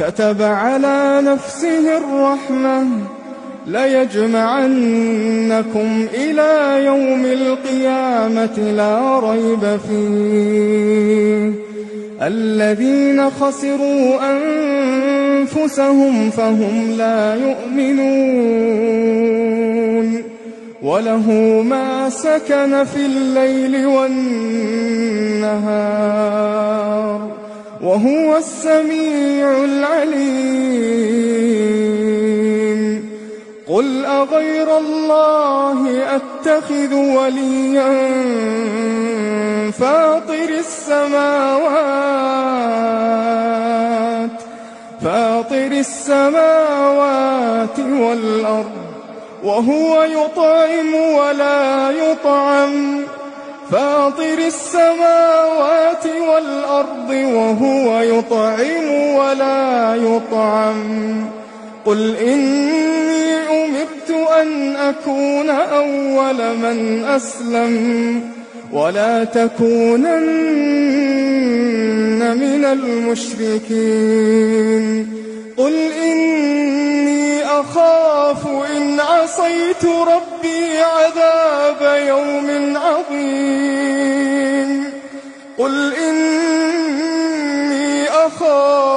كتب على نفسه الرحمة ليجمعنكم إلى يوم القيامة لا ريب فيه. الذين خسروا أنفسهم فهم لا يؤمنون. وله ما سكن في الليل والنهار. وهو السميع العليم. قل أغير الله أتخذ وليا فاطر السماوات فاطر السماوات والأرض وهو يطعم ولا يطعم. فاطر السماوات والأرض وهو يطعم ولا يطعم. قل إني أمرت أن أكون أول من أسلم ولا تكونن من المشركين. قل إني أخاف إن عصيت ربي عذاب يوم عظيم. قل إني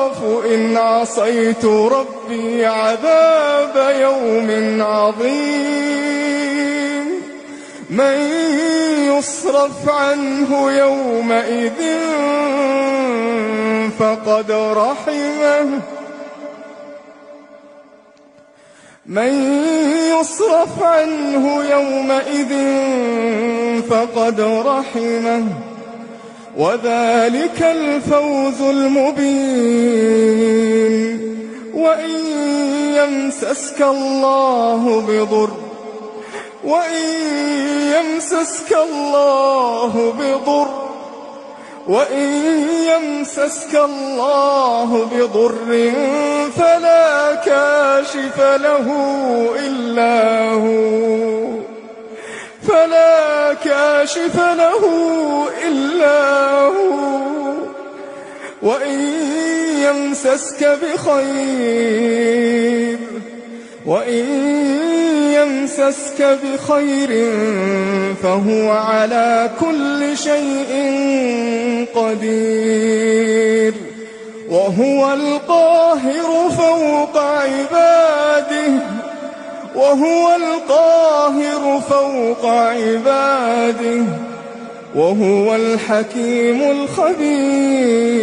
أخاف إن عصيت ربي عذاب يوم عظيم. من يصرف عنه يومئذ فقد رحمه. من يصرف عنه يومئذ فقد رحمه. وذلك الفوز المبين. وإن يمسسك الله بضر وإن يمسسك الله بضر وإن يمسسك الله بضر فلا كاشف له إلا هو فلا كاشف له إلا هو. وإن يمسسك بخير وإن يمسسك بخير فهو على كل شيء قدير وهو القاهر فوق عباده وهو القاهر فوق عباده وهو الحكيم الخبير.